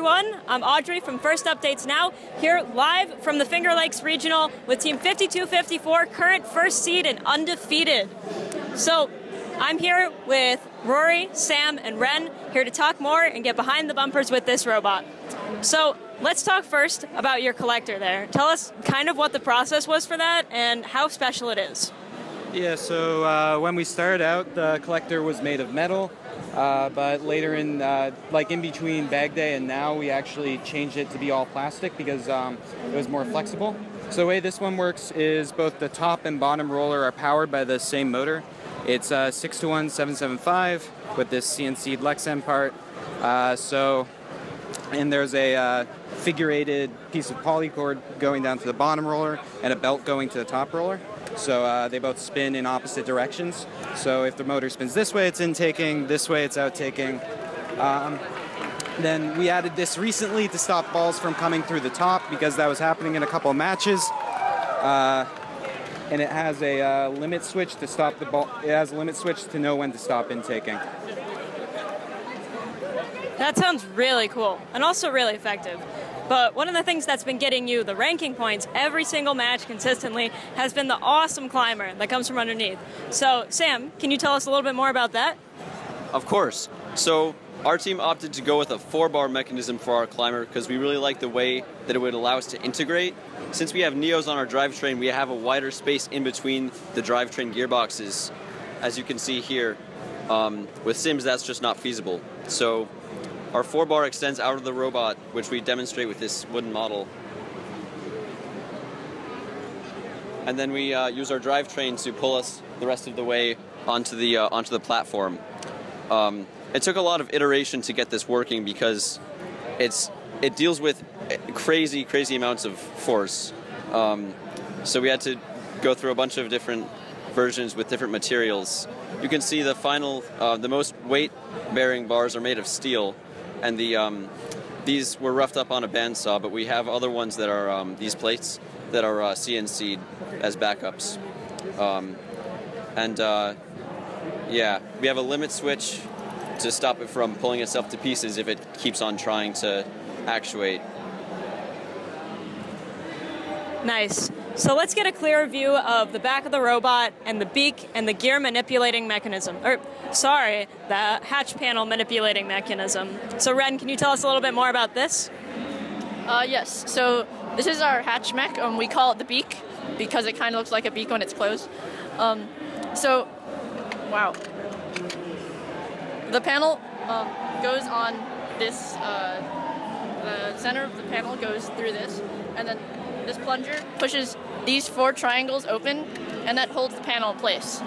everyone. I'm Audrey from First Updates Now, here live from the Finger Lakes Regional with Team 5254, current first seed and undefeated. So, I'm here with Rory, Sam, and Ren, here to talk more and get behind the bumpers with this robot. So, let's talk first about your collector there. Tell us kind of what the process was for that and how special it is. Yeah, so uh, when we started out, the collector was made of metal, uh, but later in, uh, like in between bag day and now, we actually changed it to be all plastic because um, it was more flexible. So the way this one works is both the top and bottom roller are powered by the same motor. It's a 6 to 1 775 with this CNC Lexan part. Uh, so, and there's a uh, figurated piece of polycord going down to the bottom roller and a belt going to the top roller. So uh, they both spin in opposite directions. So if the motor spins this way, it's intaking, this way, it's outtaking. Um, then we added this recently to stop balls from coming through the top because that was happening in a couple matches. Uh, and it has a uh, limit switch to stop the ball. It has a limit switch to know when to stop intaking. That sounds really cool and also really effective. But one of the things that's been getting you the ranking points every single match consistently has been the awesome climber that comes from underneath. So, Sam, can you tell us a little bit more about that? Of course. So, our team opted to go with a four bar mechanism for our climber because we really like the way that it would allow us to integrate. Since we have Neos on our drivetrain, we have a wider space in between the drivetrain gearboxes. As you can see here, um, with CIMs, that's just not feasible. So, our four bar extends out of the robot, which we demonstrate with this wooden model. And then we uh, use our drivetrain to pull us the rest of the way onto the uh, onto the platform. Um, it took a lot of iteration to get this working because it's it deals with crazy crazy amounts of force. Um, so we had to go through a bunch of different versions with different materials. You can see the final, uh, the most weight bearing bars are made of steel, and the um, these were roughed up on a bandsaw, but we have other ones that are um, these plates that are uh, CNC'd as backups. Um, and uh, yeah, we have a limit switch to stop it from pulling itself to pieces if it keeps on trying to actuate. Nice. So let's get a clearer view of the back of the robot and the beak and the gear manipulating mechanism. Or, sorry, the hatch panel manipulating mechanism. So, Ren, can you tell us a little bit more about this? Uh, yes. So this is our hatch mech. Um, we call it the beak because it kind of looks like a beak when it's closed. Um, so, wow. The panel um, goes on this. Uh, center of the panel goes through this, and then this plunger pushes these four triangles open, and that holds the panel in place.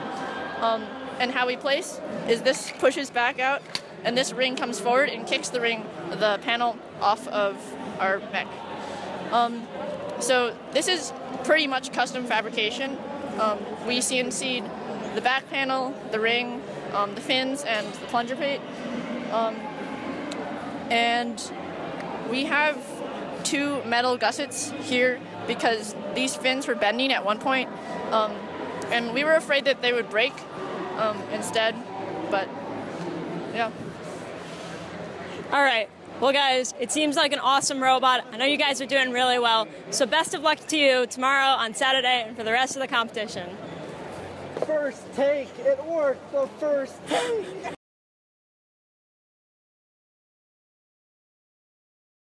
Um, and how we place is this pushes back out, and this ring comes forward and kicks the ring, the panel off of our mech. Um, so this is pretty much custom fabrication. Um, we CNC'd the back panel, the ring, um, the fins, and the plunger plate. Um, and we have two metal gussets here because these fins were bending at one point, um, and we were afraid that they would break um, instead, but yeah. All right. Well, guys, it seems like an awesome robot. I know you guys are doing really well. So, best of luck to you tomorrow on Saturday and for the rest of the competition. First take, it worked the first take.